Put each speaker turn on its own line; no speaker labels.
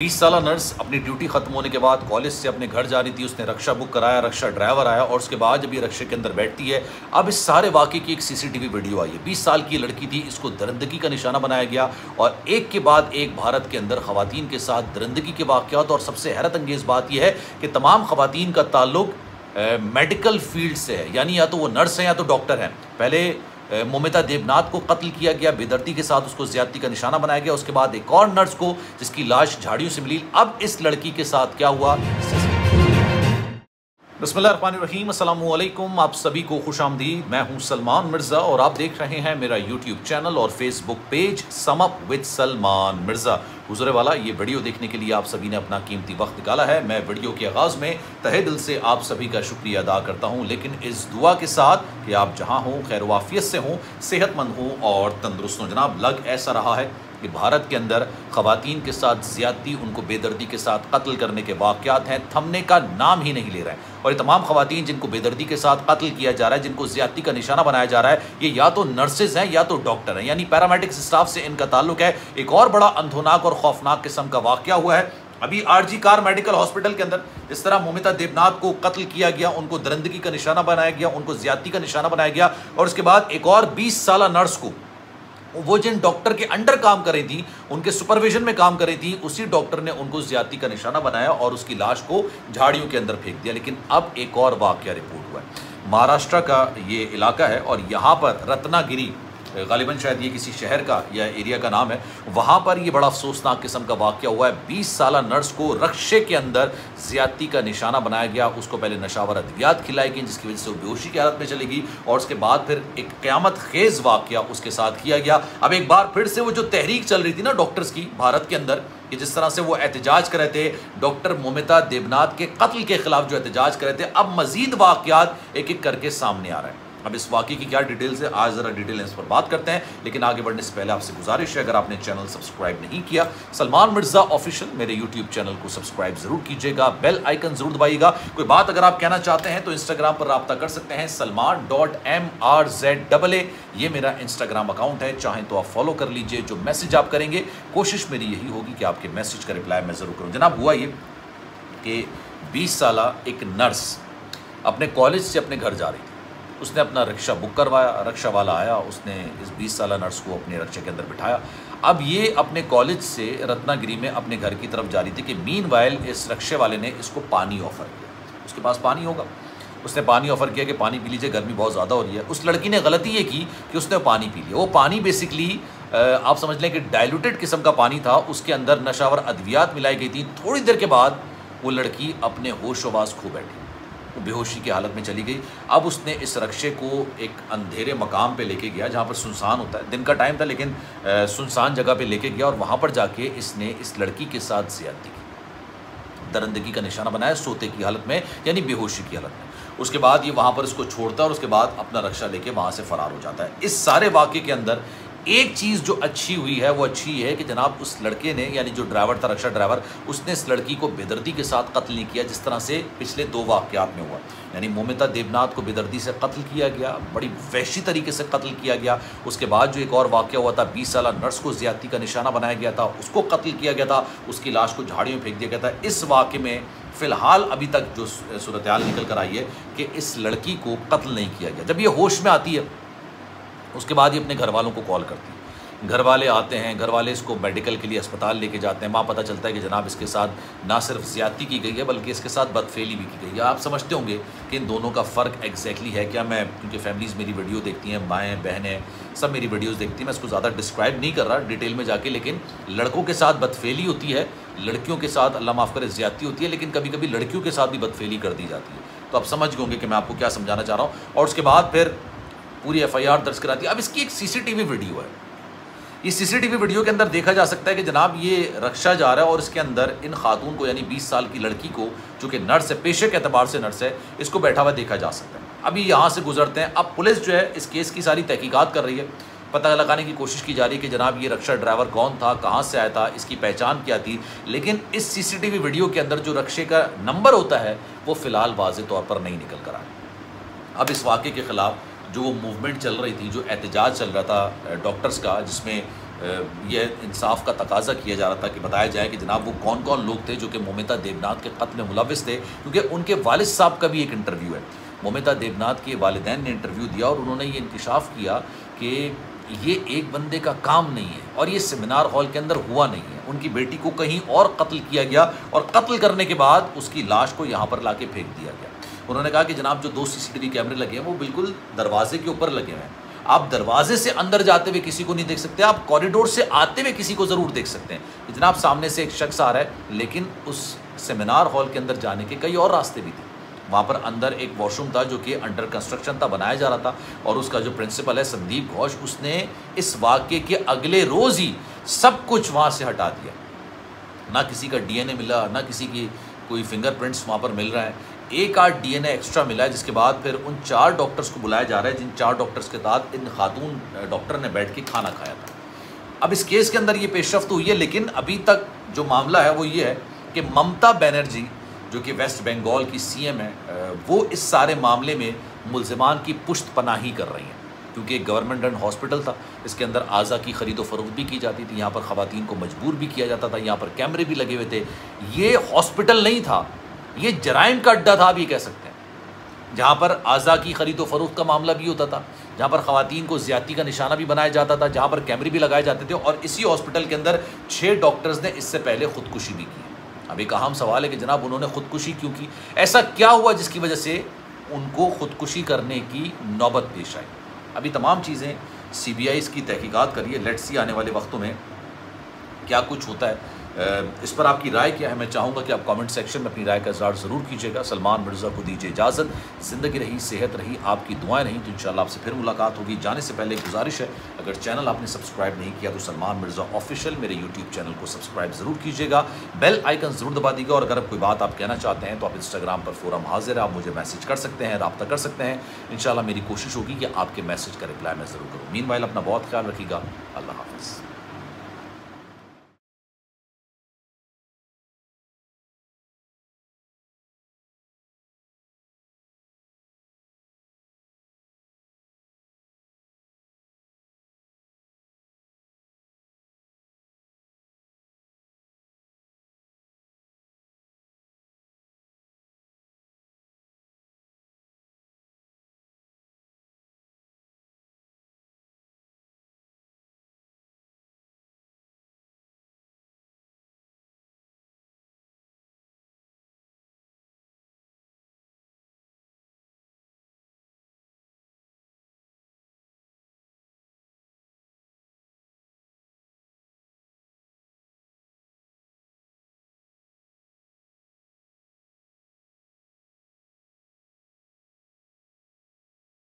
बीस साल नर्स अपनी ड्यूटी खत्म होने के बाद कॉलेज से अपने घर जा रही थी, उसने रक्षा बुक कराया, रक्षा ड्राइवर आया और उसके बाद जब ये रक्षे के अंदर बैठती है, अब इस सारे वाक़े की एक सीसीटीवी वीडियो आई है। बीस साल की लड़की थी, इसको दरंदगी का निशाना बनाया गया और एक के बाद एक भारत के अंदर खातन के साथ दरंदगी के वाक़ात और सबसे हैरत अंगेज़ बात यह है कि तमाम खातन का ताल्लुक मेडिकल फ़ील्ड से है, यानी या तो वो नर्स हैं या तो डॉक्टर हैं। पहले मोमिता देवनाथ को कत्ल किया गया, बेदर्दी के साथ उसको ज्यादती का निशाना बनाया गया, उसके बाद एक और नर्स को जिसकी लाश झाड़ियों से मिली। अब इस लड़की के साथ क्या हुआ? बसमीम अल्लाम आप सभी को खुश आमदीद मैं हूँ सलमान मिर्ज़ा और आप देख रहे हैं मेरा यूट्यूब चैनल और Facebook page sum up with Salman Mirza. गुजरे वाला, ये वीडियो देखने के लिए आप सभी ने अपना कीमती वक्त निकाला है। मैं वीडियो के आगाज़ में तहे दिल से आप सभी का शुक्रिया अदा करता हूँ, लेकिन इस दुआ के साथ कि आप जहाँ हों, खैर वाफियत से हों, सेहतमंद हों और तंदुरुस्त हों। जनाब, लग ऐसा रहा है कि भारत के अंदर ख़वातीन के साथ ज़्यादती, उनको बेदर्दी के साथ कत्ल करने के वाक़ात हैं, थमने का नाम ही नहीं ले रहे हैं। और ये तमाम ख़वातीन जिनको बेदर्दी के साथ कत्ल किया जा रहा है, जिनको ज़्यादती का निशाना बनाया जा रहा है, ये या तो नर्सेज हैं या तो डॉक्टर हैं, यानी पैरामेडिक स्टाफ से इनका ताल्लुक है। एक और बड़ा अंधोनाक और खौफनाक किस्म का वाक़ हुआ है। अभी आरजी कार मेडिकल हॉस्पिटल के अंदर जिस तरह मोमिता देवनाथ को कत्ल किया गया, उनको दरंदगी का निशाना बनाया गया, उनको ज्यादती का निशाना बनाया गया, और उसके बाद एक और 20 साल नर्स को वो जिन डॉक्टर के अंडर काम कर रही थी, उनके सुपरविजन में काम कर रही थी, उसी डॉक्टर ने उनको ज़्यादा का निशाना बनाया और उसकी लाश को झाड़ियों के अंदर फेंक दिया। लेकिन अब एक और वाक्य रिपोर्ट हुआ है। महाराष्ट्र का ये इलाका है और यहाँ पर रत्नागिरी गालिबा, शायद ये किसी शहर का या एरिया का नाम है, वहाँ पर ये बड़ा अफसोसनाक किस्म का वाक़ हुआ है। बीस साल नर्स को रक्षे के अंदर ज़्यादती का निशाना बनाया गया, उसको पहले नशावर अद्वियात खिलाई गई, जिसकी वजह से वो बेहोशी की हालत में चली गई, और उसके बाद फिर एक क़्यामत खेज़ वाक़ उसके साथ किया गया। अब एक बार फिर से वो जो तहरीक चल रही थी ना डॉक्टर्स की, भारत के अंदर, कि जिस तरह से वो एहतजाज कर थे, डॉक्टर मोमिता देवनाथ के कत्ल के खिलाफ जो एहतजाज कर रहे थे, अब मजीद वाक़ात एक एक करके सामने आ रहे हैं। अब इस वाक़े की क्या डिटेल्स है आज ज़रा डिटेल इस पर बात करते हैं, लेकिन आगे बढ़ने से पहले आपसे गुजारिश है, अगर आपने चैनल सब्सक्राइब नहीं किया, सलमान मिर्ज़ा ऑफिशियल मेरे यूट्यूब चैनल को सब्सक्राइब ज़रूर कीजिएगा, बेल आइकन ज़रूर दबाइएगा। कोई बात अगर आप कहना चाहते हैं तो इंस्टाग्राम पर रबता कर सकते हैं Salman dot M R Z double A ये मेरा इंस्टाग्राम अकाउंट है, चाहें तो आप फॉलो कर लीजिए, जो मैसेज आप करेंगे, कोशिश मेरी यही होगी कि आपके मैसेज का रिप्लाई मैं ज़रूर करूँ। जनाब, हुआ ये कि बीस साल एक नर्स अपने कॉलेज से अपने घर जा रही थी। उसने अपना रिक्शा बुक करवाया रक्षा वाला आया, उसने इस बीस साल नर्स को अपने रक्षे के अंदर बिठाया। अब ये अपने कॉलेज से रत्नागिरी में अपने घर की तरफ़ जा रही थी कि मीन वाइल इस रक्षे वाले ने इसको पानी ऑफ़र किया। उसके पास पानी होगा। उसने पानी ऑफ़र किया कि पानी पी लीजिए, गर्मी बहुत ज़्यादा हो रही है। उस लड़की ने गलती ये की कि उसने पानी पी लिया। वो पानी बेसिकली आप समझ लें कि डायलूटेड किस्म का पानी था। उसके अंदर नशावर अद्वियात मिलाई गई थी। थोड़ी देर के बाद वो लड़की अपने होश वबास खो बैठी। बेहोशी की हालत में चली गई। अब उसने इस रक्षे को एक अंधेरे मकाम पे लेके गया जहाँ पर सुनसान होता है। दिन का टाइम था लेकिन सुनसान जगह पे लेके गया और वहाँ पर जाके इसने इस लड़की के साथ ज़्यादती की। दरंदगी का निशाना बनाया सोते की हालत में, यानी बेहोशी की हालत में। उसके बाद ये वहाँ पर इसको छोड़ता है और उसके बाद अपना रक्षा लेके वहाँ से फ़रार हो जाता है। इस सारे वाक़े के अंदर एक चीज़ जो अच्छी हुई है, वो अच्छी है कि जनाब उस लड़के ने, यानी जो ड्राइवर था, रक्षा ड्राइवर, उसने इस लड़की को बेदर्दी के साथ कत्ल नहीं किया, जिस तरह से पिछले दो वाक़ात में हुआ। यानी मोमिता देवनाथ को बेदर्दी से कत्ल किया गया, बड़ी वैशी तरीके से कत्ल किया गया। उसके बाद जो एक और वाक़ हुआ था बीस साल नर्स को ज़्यादती का निशाना बनाया गया था, उसको कत्ल किया गया था, उसकी लाश को झाड़ियों में फेंक दिया गया था। इस वाक़े में फ़िलहाल अभी तक जो सूरत निकल कर आई है कि इस लड़की को कत्ल नहीं किया गया। जब ये होश में आती है उसके बाद ही अपने घर वालों को कॉल करती है। घर वाले आते हैं घर वाले इसको मेडिकल के लिए अस्पताल लेके जाते हैं। वहाँ पता चलता है कि जनाब इसके साथ ना सिर्फ़ ज़्यादती की गई है, बल्कि इसके साथ बदफेली भी की गई है। आप समझते होंगे कि इन दोनों का फ़र्क एग्जैक्टली है। क्या मैं क्योंकि फैमिलीज़ मेरी वीडियो देखती हैं, माएँ, बहनें, सब मेरी वीडियोज़ देखती हैं। मैं इसको ज़्यादा डिस्क्राइब नहीं कर रहा डिटेल में जाके, लेकिन लड़कों के साथ बदफेली होती है, लड़कियों के साथ, अल्लाह माफ़ करे, ज़्यादती होती है, लेकिन कभी कभी लड़कियों के साथ भी बदफेली कर दी जाती है। तो आप समझ गए होंगे कि मैं आपको क्या समझाना चाह रहा हूँ। और उसके बाद फिर पूरी एफआईआर दर्ज कराती है। अब इसकी एक सीसीटीवी वीडियो है। इस सीसीटीवी वीडियो के अंदर देखा जा सकता है कि जनाब ये रक्षा जा रहा है और इसके अंदर इन खातून को, यानी 20 साल की लड़की को, जो कि नर्स है, पेशे के अतबार से नर्स है, इसको बैठा हुआ देखा जा सकता है। अभी यहाँ से गुजरते हैं। अब पुलिस जो है इस केस की सारी तहकीकात कर रही है। पता लगाने की कोशिश की जा रही है कि जनाब ये रक्षा ड्राइवर कौन था, कहाँ से आया था, इसकी पहचान क्या थी। लेकिन इस सीसीटीवी वीडियो के अंदर जो रक्षे का नंबर होता है, वो फ़िलहाल वाज तौर पर नहीं निकल कर आया। अब इस वाक़े के ख़िलाफ़ जो वो मूवमेंट चल रही थी, जो एहतजाज चल रहा था डॉक्टर्स का, जिसमें यह इंसाफ का तकाजा किया जा रहा था कि बताया जाए कि जनाब वो कौन कौन लोग थे जो कि मोमिता देवनाथ के कत्ल में मुलविस थे, क्योंकि उनके वालिद साहब का भी एक इंटरव्यू है। मोमिता देवनाथ के वालदेन ने इंटरव्यू दिया और उन्होंने ये इंकशाफ किया कि ये एक बंदे का काम नहीं है और ये सेमिनार हॉल के अंदर हुआ नहीं है। उनकी बेटी को कहीं और कत्ल किया गया और कत्ल करने के बाद उसकी लाश को यहाँ पर ला फेंक दिया गया। उन्होंने कहा कि जनाब, जो दो सीसीटीवी कैमरे लगे हैं, वो बिल्कुल दरवाजे के ऊपर लगे हुए हैं। आप दरवाजे से अंदर जाते हुए किसी को नहीं देख सकते, आप कॉरिडोर से आते हुए किसी को ज़रूर देख सकते हैं। जनाब, सामने से एक शख्स आ रहा है, लेकिन उस सेमिनार हॉल के अंदर जाने के कई और रास्ते भी थे। वहाँ पर अंदर एक वॉशरूम था, जो कि अंडर कंस्ट्रक्शन था, बनाया जा रहा था, और उसका जो प्रिंसिपल है, संदीप घोष, उसने इस वाक्य के अगले रोज़ ही सब कुछ वहाँ से हटा दिया। ना किसी का डीएनए मिला, ना किसी की कोई फिंगरप्रिंट्स वहाँ पर मिल रहा है। एक आठ डीएनए एक्स्ट्रा मिला है, जिसके बाद फिर उन चार डॉक्टर्स को बुलाया जा रहा है, जिन चार डॉक्टर्स के साथ इन खातून डॉक्टर ने बैठ के खाना खाया था। अब इस केस के अंदर ये पेशरफ तो हुई है, लेकिन अभी तक जो मामला है वो ये है कि ममता बनर्जी, जो कि वेस्ट बंगाल की सीएम है वो इस सारे मामले में मुलजमान की पुश्त पनाही कर रही हैं, क्योंकि एक गवर्नमेंट रन हॉस्पिटल था। इसके अंदर आज़ा की ख़रीदो फरोख्त भी की जाती थी, यहाँ पर ख़वान को मजबूर भी किया जाता था, यहाँ पर कैमरे भी लगे हुए थे। ये हॉस्पिटल नहीं था ये जराइम का अड्डा था ये कह सकते हैं। जहाँ पर आज़ा की ख़रीदो फरोख्त का मामला भी होता था, जहाँ पर ख़वान को ज़्यादा का निशाना भी बनाया जाता था, जहाँ पर कैमरे भी लगाए जाते थे और इसी हॉस्पिटल के अंदर छः डॉक्टर्स ने इससे पहले ख़ुदकुशी भी की अब एक अहम सवाल है कि जनाब, उन्होंने ख़ुदकुशी क्यों की? ऐसा क्या हुआ जिसकी वजह से उनको ख़ुदकुशी करने की नौबत पेश आई? अभी तमाम चीज़ें सी बी आई इसकी तहकीक़ात करिए, लेट्स सी आने वाले वक्तों में क्या कुछ होता है। इस पर आपकी राय क्या है? मैं चाहूँगा कि आप कमेंट सेक्शन में अपनी राय का इजहार ज़रूर कीजिएगा। सलमान मिर्ज़ा को दीजिए इजाज़त। ज़िंदगी रही, सेहत रही, आपकी दुआएँ रही तो इंशाल्लाह आपसे फिर मुलाकात होगी। जाने से पहले गुजारिश है, अगर चैनल आपने सब्सक्राइब नहीं किया तो सलमान मिर्ज़ा ऑफिशियल मेरे यूट्यूब चैनल को सब्सक्राइब ज़रूर कीजिएगा। बेल आइकन ज़रूर दबा दीजिएगा और अगर कोई बात आप कहना चाहते हैं तो आप इंस्टाग्राम पर फोरम हाजिर है, आप मुझे मैसेज कर सकते हैं, रब्ता कर सकते हैं। इन मेरी कोशिश होगी कि आपके मैसेज का रिप्लाई मैं ज़रूर करूँ। मीन अपना बहुत ख्याल रखीगा अल्लाह हाफ़